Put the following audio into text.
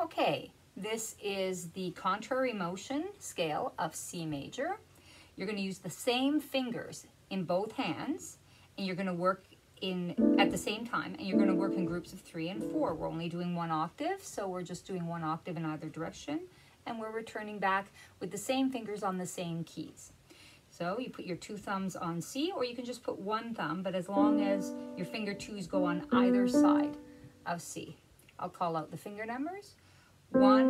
Okay, this is the contrary motion scale of C major. You're going to use the same fingers in both hands and you're going to work in at the same time and you're going to work in groups of three and four. We're only doing one octave, so we're just doing one octave in either direction and we're returning back with the same fingers on the same keys. So you put your two thumbs on C or you can just put one thumb, but as long as your finger twos go on either side of C. I'll call out the finger numbers. One,